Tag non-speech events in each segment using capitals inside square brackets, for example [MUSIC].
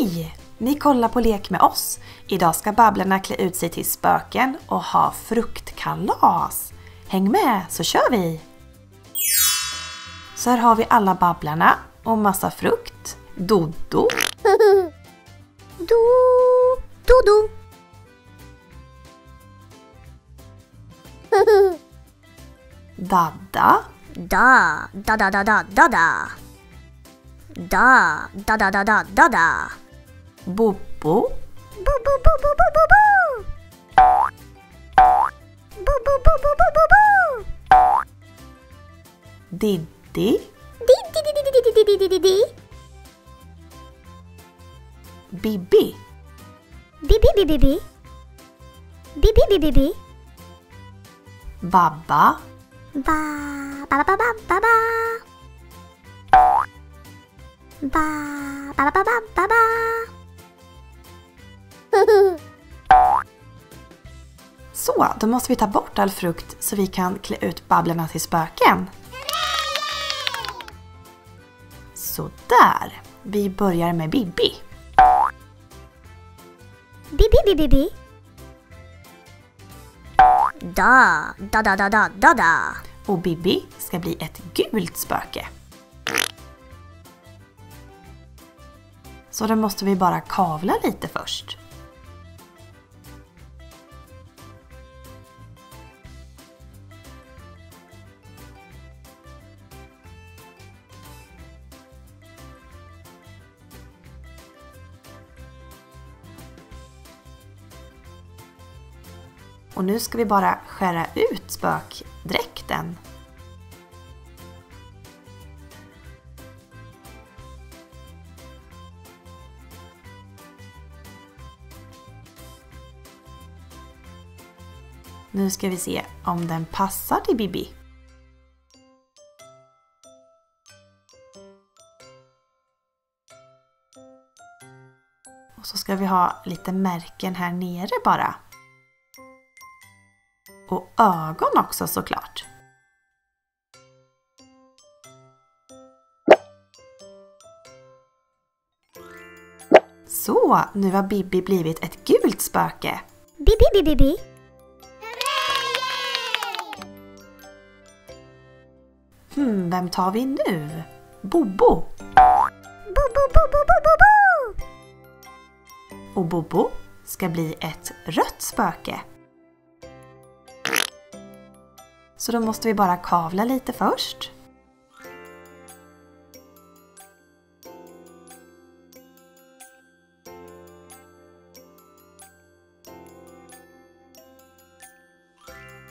Hej! Ni kollar på Lek med oss. Idag ska Babblarna klä ut sig till spöken och ha fruktkalas. Häng med så kör vi! Så här har vi alla Babblarna och massa frukt. Dodo, [LAUGHS] Do, do, do. [LAUGHS] Dadda, Da, da, da, da, da, da, da. Da, da, da, da, da, da, da. Bubu. Bubu, bubu, bubu, bubu. Bubu, bubu, bubu, Didi. Didi didi didi didi didi didi. Bibi. Bibi bibi bibi. Bibi bibi bibi. Baba. Ba ba ba ba ba ba. Ba ba ba ba ba ba. [LAUGHS] Så, då måste vi ta bort all frukt så vi kan klä ut Babblarna till spöken. Så där. Vi börjar med Bibi. Bi, bi, bi, bi, bi. Da, da, da, da, da, da, da. Och Bibi ska bli ett gult spöke. Så då måste vi bara kavla lite först. Och nu ska vi bara skära ut spökdräkten. Nu ska vi se om den passar till Bibi. Och så ska vi ha lite märken här nere bara. Och ögon också såklart. Så, nu har Bibi blivit ett gult spöke. Bi, bi, bi, bi, bi. Hmm, vem tar vi nu? Bobo. Bu, bu, bu, bu. Och Bobo ska bli ett rött spöke. Så då måste vi bara kavla lite först.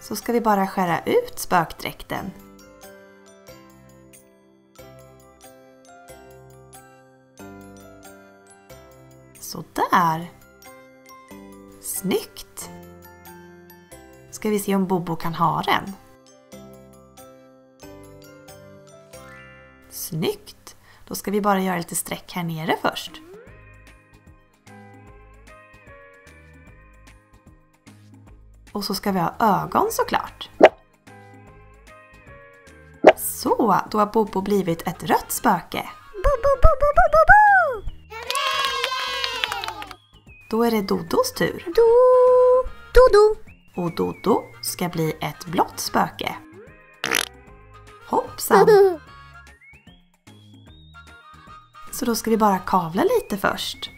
Så ska vi bara skära ut spökdräkten. Sådär. Snyggt! Ska vi se om Bobo kan ha den? Då ska vi bara göra lite streck här nere först. Och så ska vi ha ögon såklart. Så, då har Bobo blivit ett rött spöke. Bu, bu, bu, bu. Då är det Dodos tur. Do, do, do. Och Dodo ska bli ett blått spöke. Hoppsan! Så då ska vi bara kavla lite först.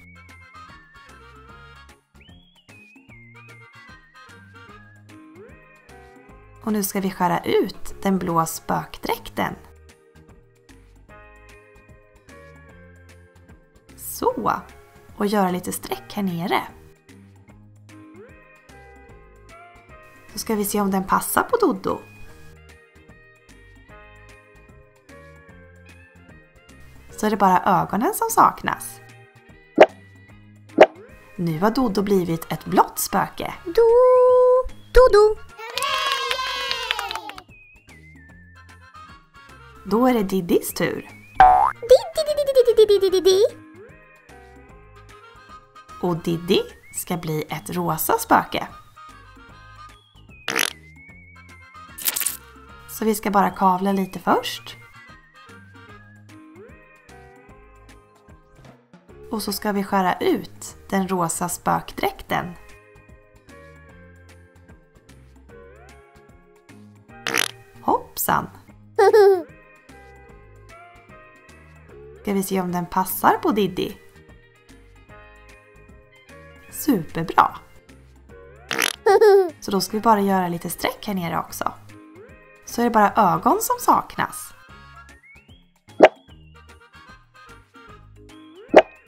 Och nu ska vi skära ut den blå spökdräkten. Så! Och göra lite streck här nere. Så ska vi se om den passar på Doddo. så är det bara ögonen som saknas. Nu har Dodo blivit ett blått spöke. Do, Dodo! Då är det Diddis tur. Diddi, Och Diddi ska bli ett rosa spöke. Så vi ska bara kavla lite först. Och så ska vi skära ut den rosa spökdräkten. Hoppsan! [LAUGHS] Ska vi se om den passar på Diddy? Superbra! [LAUGHS] Så då ska vi bara göra lite streck här nere också. Så är det bara ögon som saknas.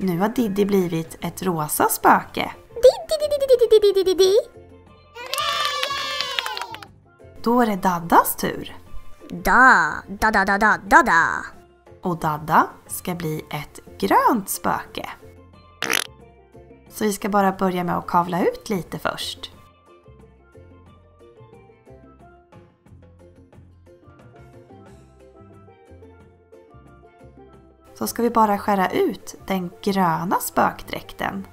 Nu har Diddy blivit ett rosa spöke. Diddy, Då är det Daddas tur. Da, da, da, da, da, da, da. Och Dadda ska bli ett grönt spöke. Så vi ska bara börja med att kavla ut lite först. Så ska vi bara skära ut den gröna spökdräkten.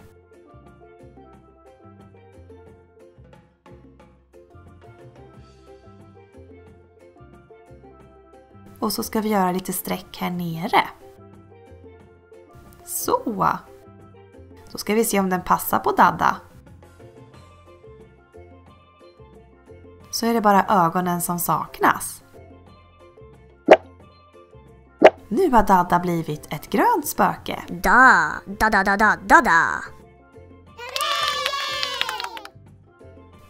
Och så ska vi göra lite streck här nere. Så! Då ska vi se om den passar på Dadda. Så är det bara ögonen som saknas. Nu har Dadda blivit ett grönt spöke. Da, da, da, da, da, da, da.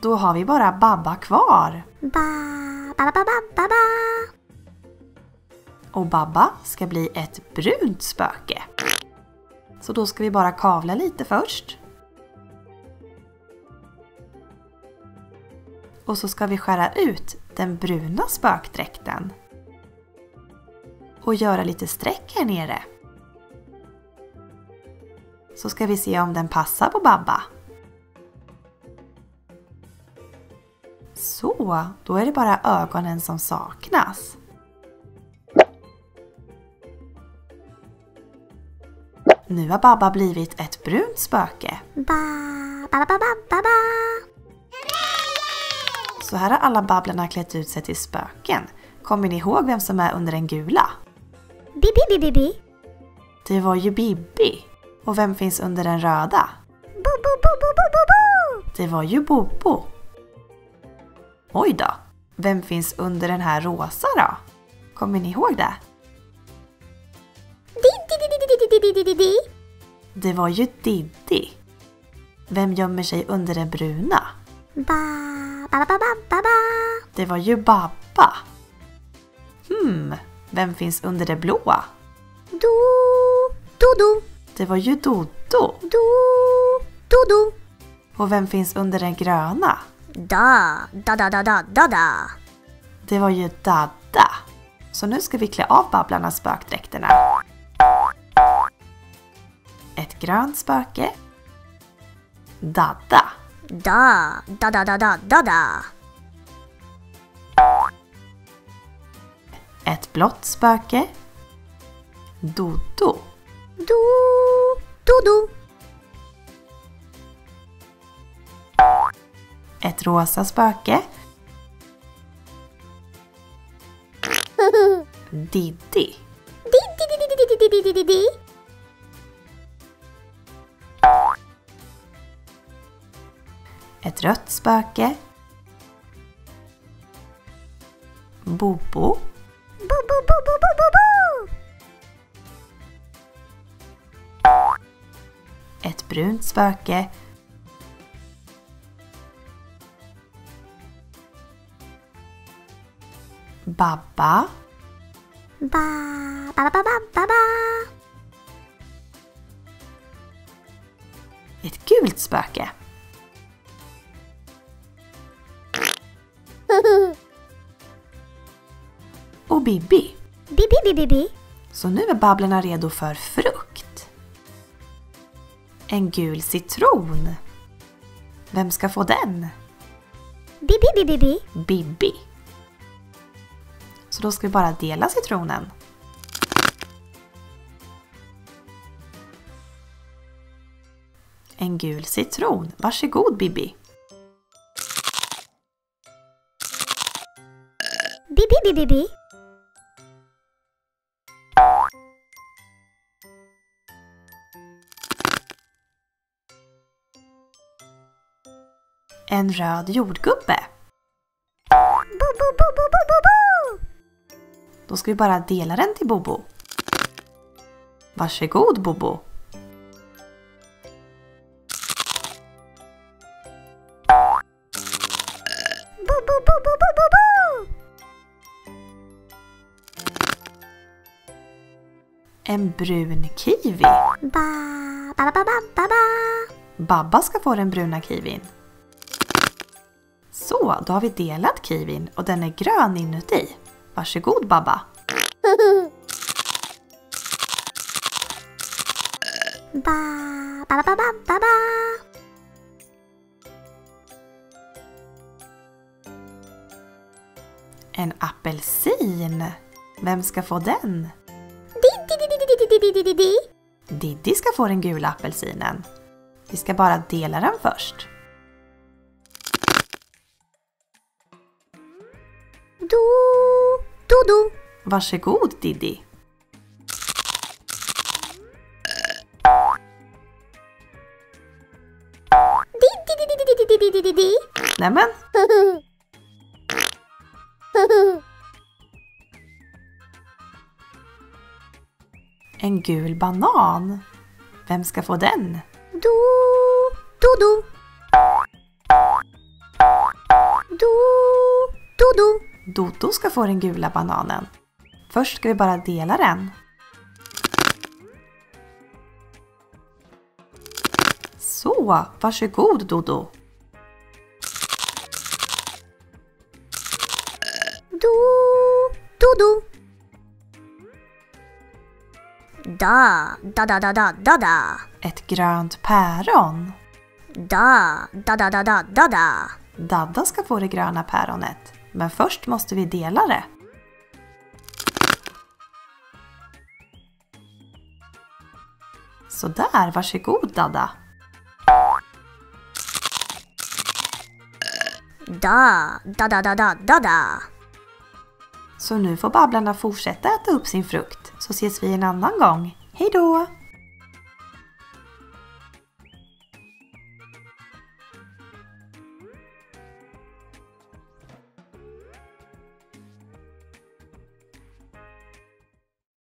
Då har vi bara Babba kvar. Ba, ba, ba, ba, ba, ba. Och Babba ska bli ett brunt spöke. Så då ska vi bara kavla lite först. Och så ska vi skära ut den bruna spökdräkten. Och göra lite streck här nere. Så ska vi se om den passar på Babba. Så, då är det bara ögonen som saknas. Nu har Babba blivit ett brunt spöke. Ba, ba, ba, ba, ba. Så här har alla Babblarna klätt ut sig till spöken. Kommer ni ihåg vem som är under den gula? Bibi, Bibi, Bibi. Det var ju Bibi. Och vem finns under den röda? Bo, bo, bo, bo, bo, bo, bo. Det var ju Bobo. Oj då. Vem finns under den här rosa då? Kommer ni ihåg det? Diddi. Det var ju Diddi. Vem gömmer sig under den bruna? Ba, ba, ba, ba, ba, ba. Det var ju Babba. Hmm, vem finns under det blåa? Do, do, do, Det var ju Dodo. do, do. Och vem finns under den gröna? Da, da, da, da, da, da, da. Det var ju Dadda. Så nu ska vi klä av Babblarnas spökdräkterna. Ett grönt spöke. Dadda. Da, da, da, da, da, da, da. Ett blått spöke. Dodo. Do, do, do. Ett rosa spöke. [LAUGHS] Diddi. Diddy. Ett rött spöke. Bobo. Bo, bo, bo, bo, bo, bo, bo. Ett brunt spöke. Babba. Ba, ba, ba, ba, ba, ba, ba. Ett gult spöke. Och Bibi. Bi, bi, bi, bi, bi. Så nu är Babblarna redo för frukt. En gul citron. Vem ska få den? Bi, bi, bi, bi, bi. Bibi. Så då ska vi bara dela citronen. En gul citron. Varsågod Bibi. Bi, bi, bi, En röd jordgubbe. Bo, bo, bo. Då ska vi bara dela den till Bobo. Varsågod Bobo. Bo, bo, bo, bo, bo, bo, bo. En brun kiwi. Ba, ba, ba, ba, ba, ba. Babba ska få den bruna kiwin. Då har vi delat kiwin och den är grön inuti. Varsågod Babba! Ba, ba, ba, ba, ba, ba. En apelsin! Vem ska få den? Diddi ska få den gula apelsinen. Vi ska bara dela den först. Dodo! Dodo! Varsågod Diddy. Diddy! Nämen! En gul banan. Vem ska få den? Do, do, do. Do, do, do. Dodo ska få den gula bananen. Först ska vi bara dela den. Så, varsågod Dodo. Du, du. Da, da, da, da, da, da, da. Ett grönt päron. Da, da, da, da, da, da, da. Dadda ska få det gröna päronet. Men först måste vi dela det. Så där, varsågod Dadda. Da, da, da, da, da, da, da. Så nu får Babblarna fortsätta äta upp sin frukt, så ses vi en annan gång. Hej då!